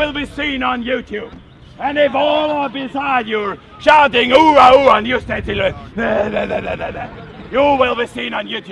will be seen on YouTube. And if all are beside you shouting ooh ooh and you stay still, you will be seen on YouTube.